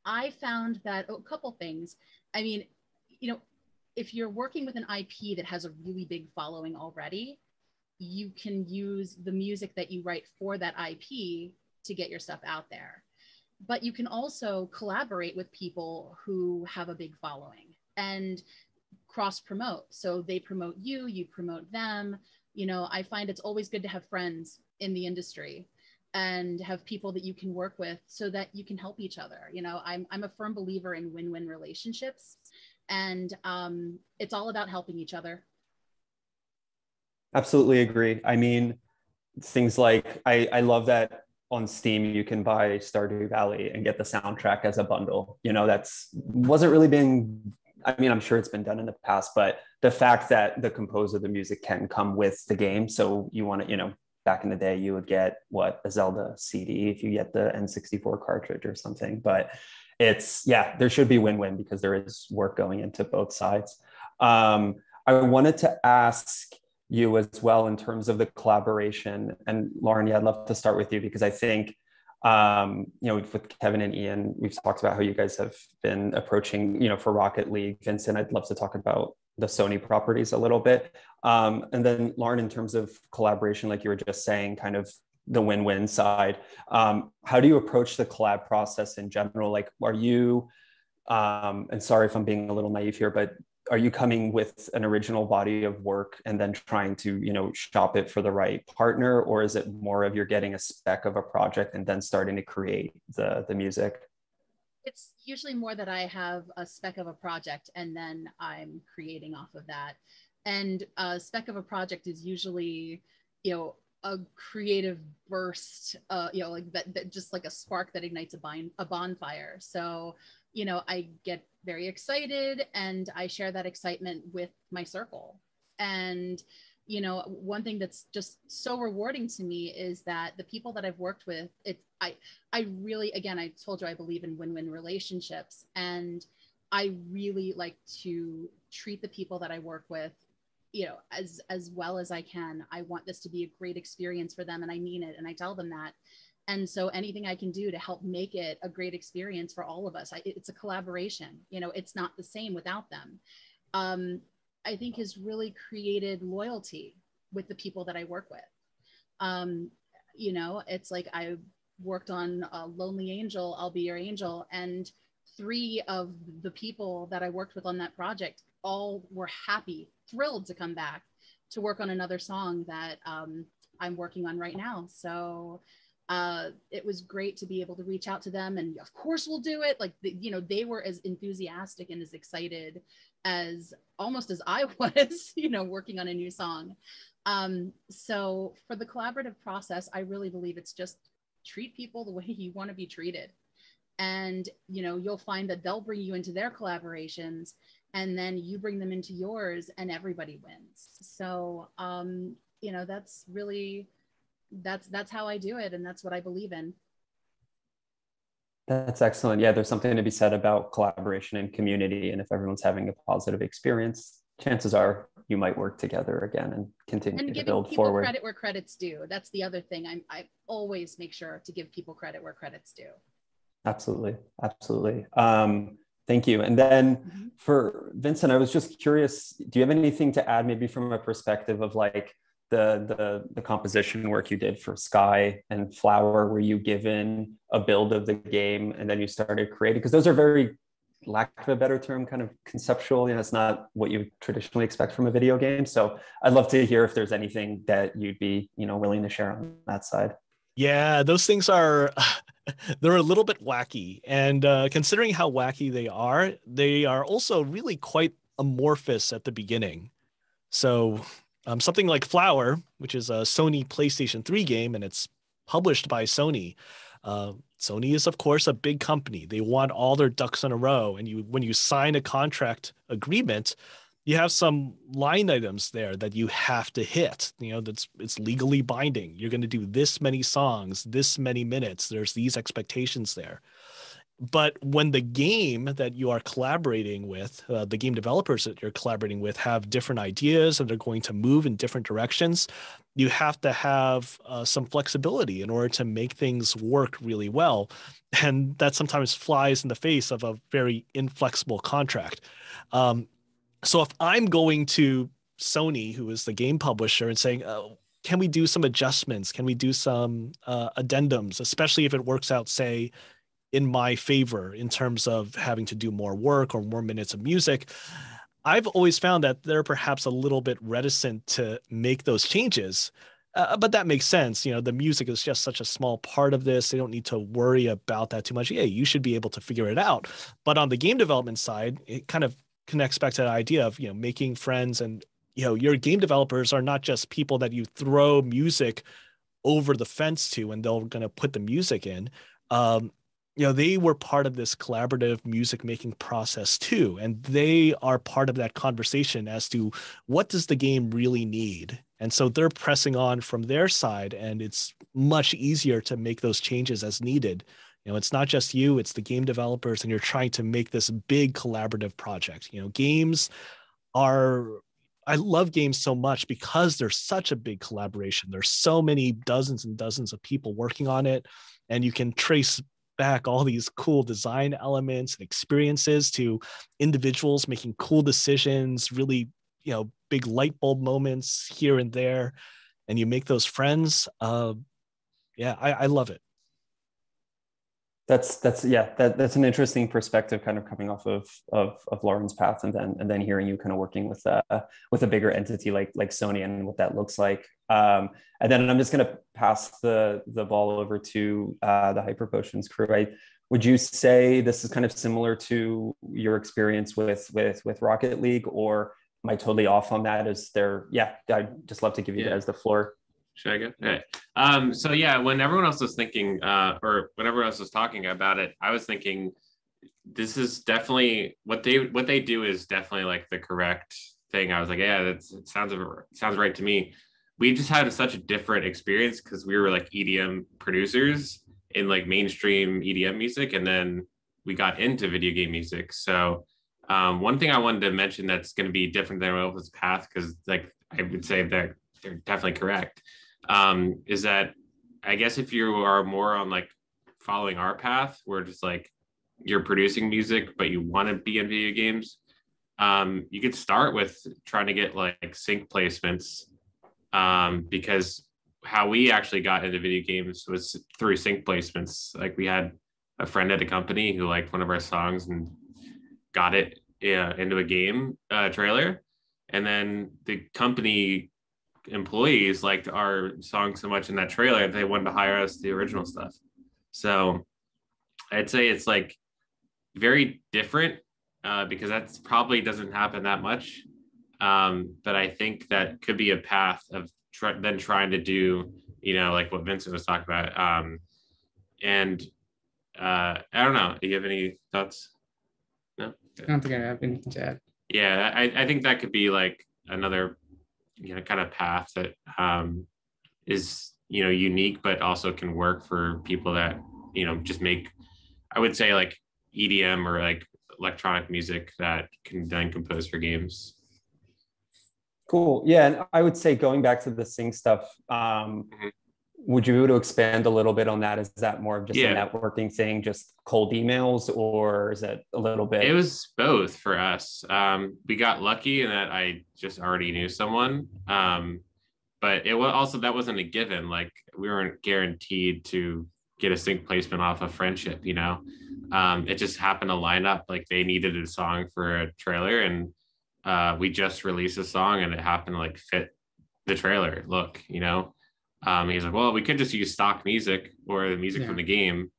I found that oh, a couple things. I mean, you know, if you're working with an IP that has a really big following already, you can use the music that you write for that IP to get your stuff out there. But you can also collaborate with people who have a big following and cross promote. So they promote you, you promote them. You know, I find it's always good to have friends in the industry and have people that you can work with so that you can help each other. You know, I'm, I'm a firm believer in win win relationships, and um, it's all about helping each other.
Absolutely agree. I mean, things like I, I love that on Steam you can buy Stardew Valley and get the soundtrack as a bundle. You know, that's wasn't really being I mean, I'm sure it's been done in the past, but the fact that the composer of the music can come with the game. So you want to, you know, back in the day you would get what a zelda cd if you get the n64 cartridge or something but it's yeah there should be win-win because there is work going into both sides um, i wanted to ask you as well in terms of the collaboration and lauren yeah i'd love to start with you because i think um, you know with kevin and ian we've talked about how you guys have been approaching you know for rocket league vincent i'd love to talk about the Sony properties a little bit. Um, and then Lauren, in terms of collaboration, like you were just saying, kind of the win-win side, um, how do you approach the collab process in general? Like, are you, um, and sorry if I'm being a little naive here, but are you coming with an original body of work and then trying to, you know, shop it for the right partner? Or is it more of you're getting a spec of a project and then starting to create the, the music?
it's usually more that I have a spec of a project and then I'm creating off of that. And a spec of a project is usually, you know, a creative burst, uh, you know, like that, that just like a spark that ignites a, bin- a bonfire. So, you know, I get very excited and I share that excitement with my circle. And, you know one thing that's just so rewarding to me is that the people that i've worked with it i i really again i told you i believe in win-win relationships and i really like to treat the people that i work with you know as as well as i can i want this to be a great experience for them and i mean it and i tell them that and so anything i can do to help make it a great experience for all of us I, it's a collaboration you know it's not the same without them um, I think has really created loyalty with the people that I work with. Um, you know, it's like I worked on a Lonely Angel, I'll Be Your Angel, and three of the people that I worked with on that project all were happy, thrilled to come back to work on another song that um, I'm working on right now. So uh, it was great to be able to reach out to them and of course we'll do it. Like the, you know they were as enthusiastic and as excited as almost as i was you know working on a new song. Um, so for the collaborative process i really believe it's just treat people the way you want to be treated. And you know you'll find that they'll bring you into their collaborations and then you bring them into yours and everybody wins so um, you know that's really that's that's how I do it and that's what I believe in.
That's excellent. Yeah, there's something to be said about collaboration and community. And if everyone's having a positive experience, chances are you might work together again and continue
and
to build people forward.
Credit where credit's due. That's the other thing. I'm, I always make sure to give people credit where credit's due.
Absolutely, absolutely. Um, thank you. And then mm-hmm. for Vincent, I was just curious. Do you have anything to add, maybe from a perspective of like the the the composition work you did for Sky and Flower, were you given a build of the game and then you started creating? Because those are very lack of a better term, kind of conceptual. You know, it's not what you traditionally expect from a video game. So I'd love to hear if there's anything that you'd be, you know, willing to share on that side.
Yeah, those things are they're a little bit wacky, and uh, considering how wacky they are, they are also really quite amorphous at the beginning. So um, something like Flower, which is a Sony PlayStation 3 game and it's published by Sony. Uh, Sony is, of course, a big company. They want all their ducks in a row. And you, when you sign a contract agreement, you have some line items there that you have to hit. You know, that's it's legally binding. You're going to do this many songs, this many minutes. There's these expectations there. but when the game that you are collaborating with, uh, the game developers that you're collaborating with have different ideas and they're going to move in different directions, you have to have uh, some flexibility in order to make things work really well. And that sometimes flies in the face of a very inflexible contract. Um, so if I'm going to Sony, who is the game publisher, and saying, oh, can we do some adjustments? Can we do some uh, addendums, especially if it works out, say, in my favor in terms of having to do more work or more minutes of music. I've always found that they're perhaps a little bit reticent to make those changes. Uh, but that makes sense. You know, the music is just such a small part of this. They don't need to worry about that too much. Yeah, you should be able to figure it out. But on the game development side, it kind of connects back to the idea of, you know, making friends and, you know, your game developers are not just people that you throw music over the fence to and they're going to put the music in. Um, you know they were part of this collaborative music making process too and they are part of that conversation as to what does the game really need and so they're pressing on from their side and it's much easier to make those changes as needed you know it's not just you it's the game developers and you're trying to make this big collaborative project you know games are I love games so much because there's such a big collaboration. There's so many dozens and dozens of people working on it, and you can trace back all these cool design elements and experiences to individuals making cool decisions, really, you know, big light bulb moments here and there, and you make those friends. Uh, yeah, I, I love it
that's that's yeah that, that's an interesting perspective kind of coming off of of of lauren's path and then and then hearing you kind of working with uh with a bigger entity like like sony and what that looks like. Um and then i'm just going to pass the the ball over to uh the HyperPotions crew. I, would you say this is kind of similar to your experience with with with rocket league or am i totally off on that? Is there yeah i'd just love to give you yeah. guys the floor
should I go? Okay. Um, so yeah, when everyone else was thinking, uh, or when everyone else was talking about it, I was thinking this is definitely what they what they do is definitely like the correct thing. I was like, yeah, that's it sounds sounds right to me. We just had such a different experience because we were like EDM producers in like mainstream EDM music, and then we got into video game music. So um, one thing I wanted to mention that's going to be different than Elvis Path because like I would say that they're definitely correct um, is that I guess if you are more on like following our path, where just like you're producing music, but you want to be in video games, um, you could start with trying to get like sync placements um, because how we actually got into video games was through sync placements. Like we had a friend at a company who liked one of our songs and got it uh, into a game uh, trailer. And then the company employees liked our song so much in that trailer they wanted to hire us the original stuff. So I'd say it's like very different uh, because that probably doesn't happen that much. Um, but I think that could be a path of tr- then trying to do, you know, like what Vincent was talking about. Um, and uh, I don't know. Do you have any thoughts?
No. I don't think I have anything to add.
Yeah, I, I think that could be like another you know kind of path that um, is you know unique but also can work for people that you know just make i would say like edm or like electronic music that can then compose for games.
Cool. Yeah and i would say going back to the sync stuff um, mm-hmm would you be able to expand a little bit on that? Is that more of just yeah. a networking thing, just cold emails, or is it a little bit?
It was both for us. Um, we got lucky in that I just already knew someone, um, but it was also that wasn't a given. Like we weren't guaranteed to get a sync placement off of friendship. You know, um, it just happened to line up. Like they needed a song for a trailer, and uh, we just released a song, and it happened to like fit the trailer look. You know um, he's like, well, we could just use stock music or the music yeah. from the game,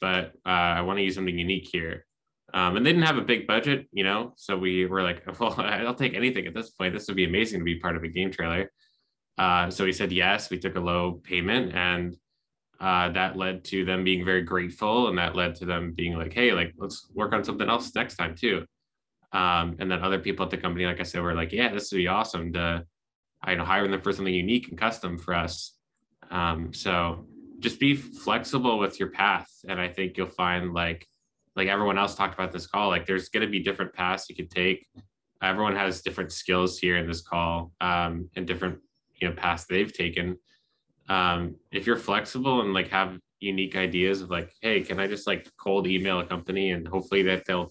but uh, I want to use something unique here. Um, and they didn't have a big budget, you know, so we were like, well, I'll take anything at this point. This would be amazing to be part of a game trailer. Uh, so he said yes. We took a low payment, and uh, that led to them being very grateful, and that led to them being like, hey, like let's work on something else next time too. Um, and then other people at the company, like I said, were like, yeah, this would be awesome to, I know, hire them for something unique and custom for us. Um, so just be flexible with your path. And I think you'll find like like everyone else talked about this call, like there's going to be different paths you could take. Everyone has different skills here in this call um, and different you know paths they've taken. Um, if you're flexible and like have unique ideas of like, hey, can I just like cold email a company and hopefully that they'll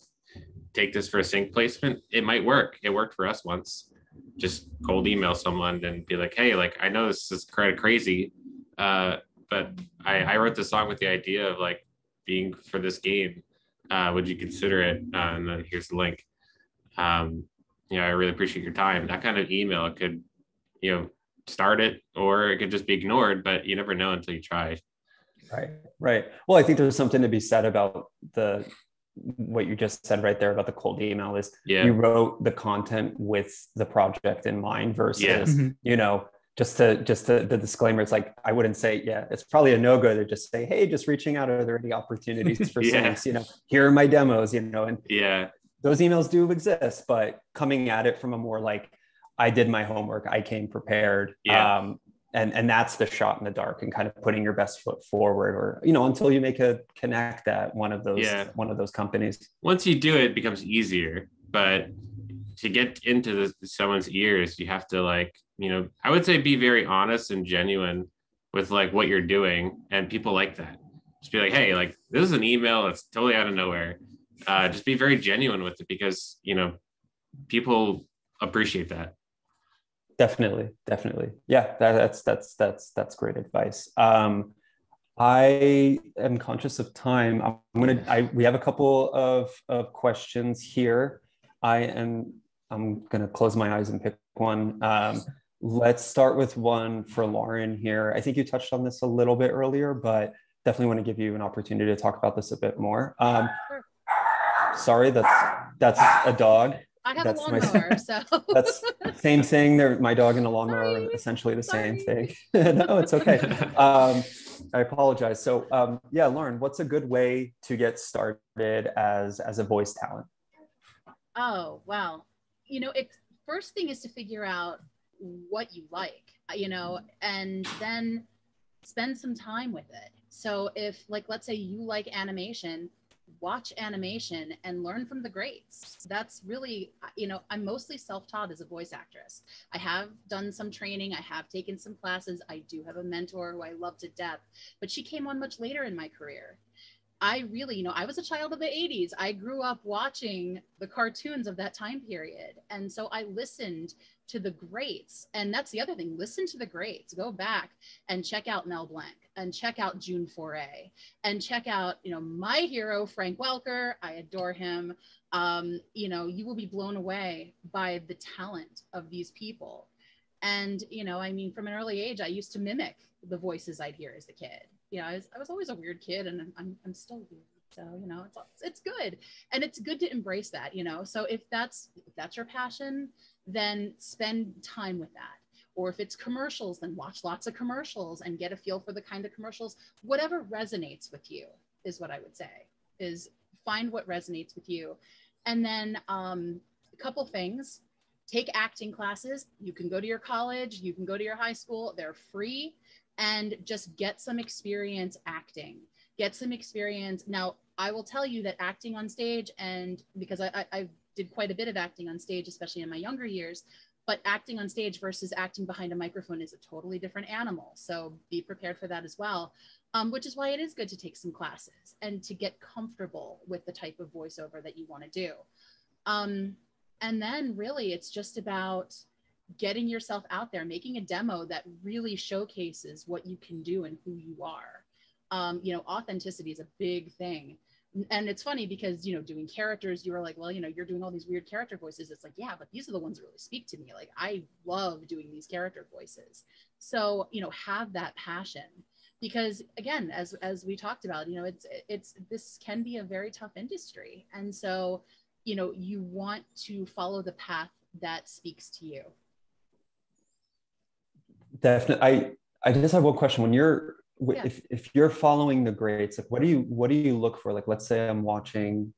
take this for a sync placement? It might work. It worked for us once. Just cold email someone and be like, hey, like I know this is kind of crazy, uh, but I, I wrote the song with the idea of like being for this game uh, would you consider it? Uh, and then here's the link. Um, you know, I really appreciate your time. That kind of email could, you know, start it or it could just be ignored, but you never know until you try.
Right. Right. Well, I think there's something to be said about the what you just said right there about the cold email is yeah. you wrote the content with the project in mind versus yeah. Mm-hmm. you know just to just to, the disclaimer it's like i wouldn't say yeah it's probably a no-go to just say hey just reaching out are there any opportunities for yeah. you know here are my demos you know and
yeah
those emails do exist but coming at it from a more like i did my homework i came prepared yeah. um and and that's the shot in the dark and kind of putting your best foot forward or you know until you make a connect at one of those yeah. one of those companies
once you do it, it becomes easier but to get into the, someone's ears you have to like you know i would say be very honest and genuine with like what you're doing and people like that. Just be like hey like this is an email that's totally out of nowhere. Uh, just be very genuine with it because you know people appreciate that.
Definitely definitely. Yeah that, that's that's that's that's great advice. Um i am conscious of time. I'm gonna i we have a couple of of questions here. I am i'm gonna close my eyes and pick one um Let's start with one for Lauren here. I think you touched on this a little bit earlier, but definitely want to give you an opportunity to talk about this a bit more. Um, sorry, that's that's a dog.
I have
that's
a lawnmower, my, so
that's same thing. There, my dog and a lawnmower sorry. are essentially the sorry. same thing. no, it's okay. Um, I apologize. So, um, yeah, Lauren, what's a good way to get started as as a voice talent?
Oh wow, you know, it first thing is to figure out what you like, you know, and then spend some time with it. So if like let's say you like animation, watch animation and learn from the greats. That's really, you know, I'm mostly self-taught as a voice actress. I have done some training, I have taken some classes. I do have a mentor who I love to death, but she came on much later in my career. I really, you know, I was a child of the 80s. I grew up watching the cartoons of that time period. And so I listened to the greats. And that's the other thing listen to the greats. Go back and check out Mel Blanc and check out June Foray and check out, you know, my hero, Frank Welker. I adore him. Um, you know, you will be blown away by the talent of these people. And, you know, I mean, from an early age, I used to mimic the voices I'd hear as a kid know, I was, I was always a weird kid and I'm, I'm still weird. So, you know, it's, it's good. And it's good to embrace that, you know? So if that's, if that's your passion, then spend time with that. Or if it's commercials, then watch lots of commercials and get a feel for the kind of commercials, whatever resonates with you is what I would say is find what resonates with you. And then um, a couple things, take acting classes. You can go to your college, you can go to your high school, they're free and just get some experience acting. Get some experience. Now, I will tell you that acting on stage, and because I, I, I did quite a bit of acting on stage, especially in my younger years, but acting on stage versus acting behind a microphone is a totally different animal. So be prepared for that as well, um, which is why it is good to take some classes and to get comfortable with the type of voiceover that you want to do. Um, and then really, it's just about getting yourself out there, making a demo that really showcases what you can do and who you are. Um, you know, authenticity is a big thing. And it's funny because, you know, doing characters, you were like, well, you know, you're doing all these weird character voices. It's like, yeah, but these are the ones that really speak to me. Like, I love doing these character voices. So, you know, have that passion because again, as, as we talked about, you know, it's, it's, this can be a very tough industry. And so, you know, you want to follow the path that speaks to you.
Definitely. I I just have one question. When you're yeah. if if you're following the greats, like what do you what do you look for? Like let's say I'm watching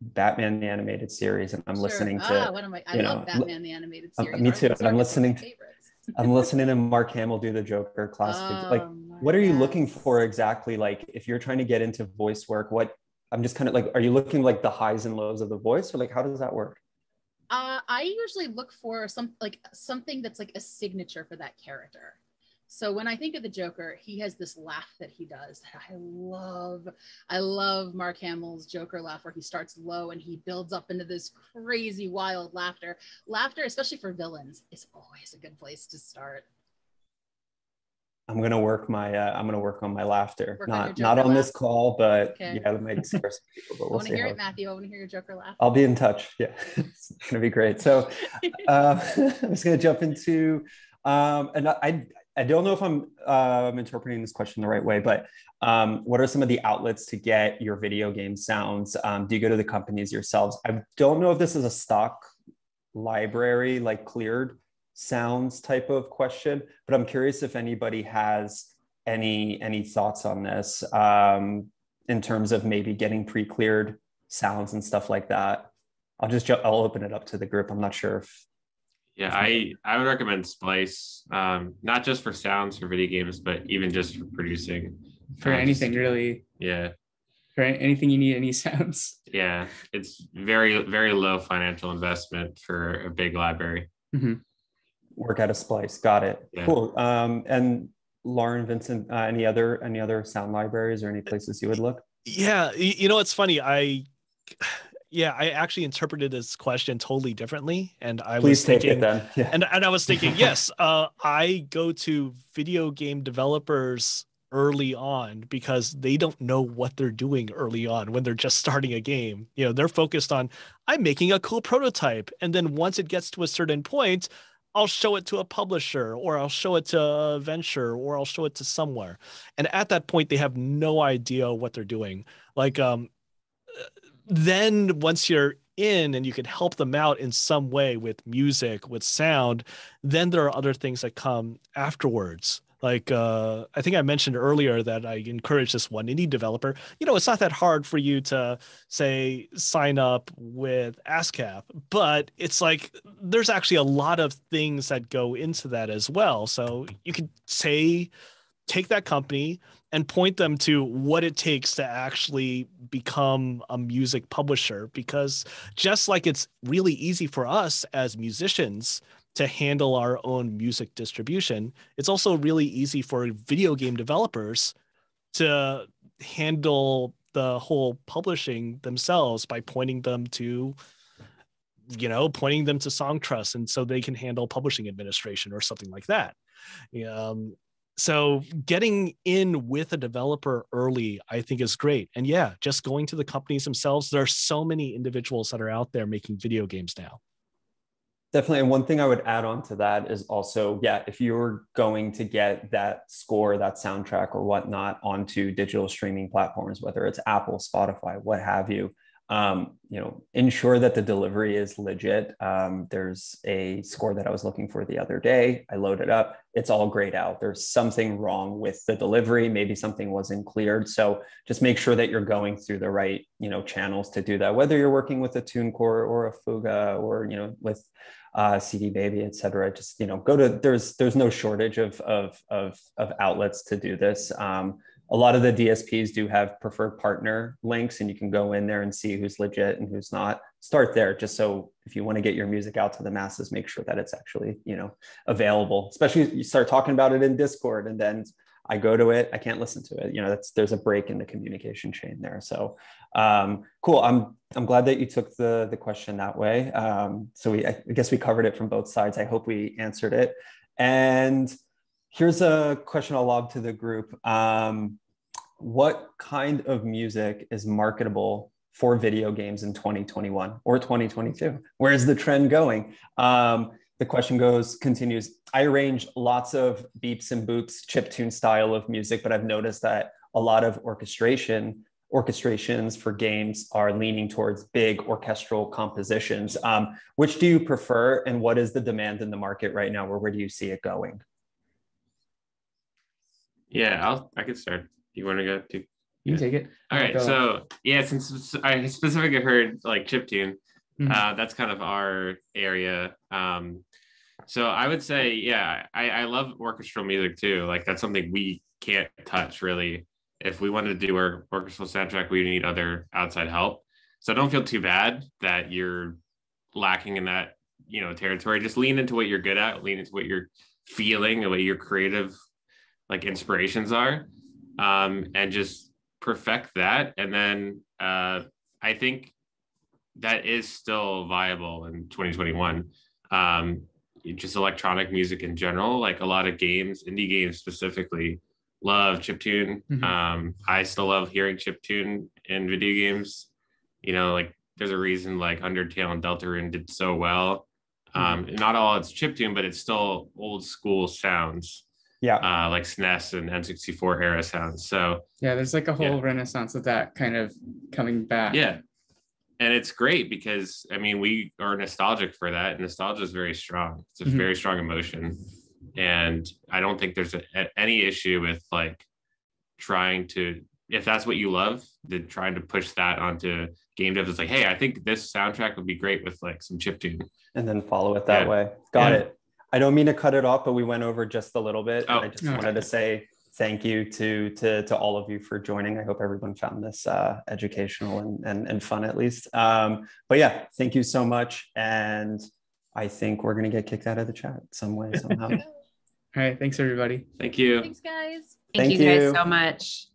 Batman the animated series and I'm sure. listening to
ah, what am I, I love know, Batman the animated uh, series.
Me too. And I'm listening to I'm listening to Mark Hamill do the Joker classic. Oh, like what are you looking for exactly? Like if you're trying to get into voice work, what I'm just kind of like, are you looking like the highs and lows of the voice, or like how does that work?
Uh, I usually look for some like something that's like a signature for that character. So when I think of the Joker, he has this laugh that he does that I love. I love Mark Hamill's Joker laugh where he starts low and he builds up into this crazy wild laughter. Laughter, especially for villains, is always a good place to start.
I'm gonna work my uh, I'm gonna work on my laughter.
Work
not
your
not on
laugh?
this call, but
Okay.
yeah, it might scare some people. But
I
we'll
want
see.
to hear it, Matthew. I want to hear your Joker laugh.
I'll be in touch. Yeah, it's gonna be great. So uh, I'm just gonna jump into, um, and I I don't know if I'm um, interpreting this question the right way, but um, what are some of the outlets to get your video game sounds? Um, do you go to the companies yourselves? I don't know if this is a stock library like cleared sounds type of question, but I'm curious if anybody has any any thoughts on this um, in terms of maybe getting pre-cleared sounds and stuff like that. I'll just ju- I'll open it up to the group. I'm not sure if
Yeah, I I would recommend Splice, um, not just for sounds for video games, but even just for producing.
For
just-
anything really,
Yeah,
for anything you need any sounds.
yeah, it's very very low financial investment for a big library.
Work out a splice. Got it.
Yeah.
Cool. Um, and Lauren, Vincent, uh, any other any other sound libraries or any places you would look?
Yeah, you know it's funny. I yeah, I actually interpreted this question totally differently, and I
Please
was
take
thinking,
it then. Yeah.
and and I was thinking, yes, uh, I go to video game developers early on because they don't know what they're doing early on when they're just starting a game. You know, they're focused on I'm making a cool prototype, and then once it gets to a certain point. I'll show it to a publisher or I'll show it to a venture or I'll show it to somewhere. And at that point, they have no idea what they're doing. Like, um, then once you're in and you can help them out in some way with music, with sound, then there are other things that come afterwards. Like uh, I think I mentioned earlier that I encourage this one indie developer. You know, it's not that hard for you to say sign up with ASCAP, but it's like there's actually a lot of things that go into that as well. So you could say take that company and point them to what it takes to actually become a music publisher because just like it's really easy for us as musicians to handle our own music distribution it's also really easy for video game developers to handle the whole publishing themselves by pointing them to you know pointing them to Songtrust and so they can handle publishing administration or something like that. Um, so getting in with a developer early i think is great. And yeah just going to the companies themselves there are so many individuals that are out there making video games now
Definitely. And one thing I would add on to that is also, yeah, if you're going to get that score, that soundtrack or whatnot onto digital streaming platforms, whether it's Apple, Spotify, what have you, um, you know, ensure that the delivery is legit. Um, there's a score that I was looking for the other day. I load it up. It's all grayed out. There's something wrong with the delivery. Maybe something wasn't cleared. So just make sure that you're going through the right, you know, channels to do that. Whether you're working with a TuneCore or a Fuga or you know with uh, CD Baby, et cetera. Just you know, go to there's there's no shortage of of of, of outlets to do this. Um, a lot of the DSPs do have preferred partner links, and you can go in there and see who's legit and who's not. Start there, just so if you want to get your music out to the masses, make sure that it's actually you know available. Especially you start talking about it in Discord, and then I go to it, I can't listen to it. You know, that's there's a break in the communication chain there. So um, cool. I'm I'm glad that you took the the question that way. Um, so we I guess we covered it from both sides. I hope we answered it. And here's a question I'll lob to the group. Um, what kind of music is marketable for video games in 2021 or 2022? Where is the trend going? Um, the question goes continues i arrange lots of beeps and boops chip tune style of music but i've noticed that a lot of orchestration orchestrations for games are leaning towards big orchestral compositions um, which do you prefer and what is the demand in the market right now or where do you see it going
Yeah, I'll I can start. You want to go to?
You can take it.
All right.
Go.
So yeah, since I specifically heard like chiptune,
Mhm.
uh, that's kind of our area. Um, so I would say, yeah, I, I love orchestral music too. Like that's something we can't touch really. if we wanted to do our orchestral soundtrack, we need other outside help. So don't feel too bad that you're lacking in that, you know, territory. Just lean into what you're good at, lean into what you're feeling, and what your creative like inspirations are, um, and just perfect that. And then uh, I think that is still viable in 2021. Um, just electronic music in general, like a lot of games, indie games specifically, love chiptune. Mm-hmm. Um, I still love hearing chiptune in video games. You know, like there's a reason like Undertale and Deltarune did so well. Mm-hmm. Um, not all it's chiptune, but it's still old school sounds.
Yeah.
Uh, like SNES and N64 era sounds. So
yeah, there's like a whole yeah. renaissance of that kind of coming back.
Yeah. And it's great because I mean we are nostalgic for that. Nostalgia is very strong. It's a mm-hmm. very strong emotion and i don't think there's a, a, any issue with like trying to if that's what you love then trying to push that onto game dev it's like hey i think this soundtrack would be great with like some chip tune
and then follow it that yeah. way got yeah. it i don't mean to cut it off but we went over just a little bit oh, i just okay. wanted to say thank you to to to all of you for joining i hope everyone found this uh, educational and, and and fun at least um, but yeah thank you so much and i think we're going to get kicked out of the chat some way somehow
All right. Thanks, everybody.
Thank you.
Thanks, guys.
Thank, Thank you, you guys so much.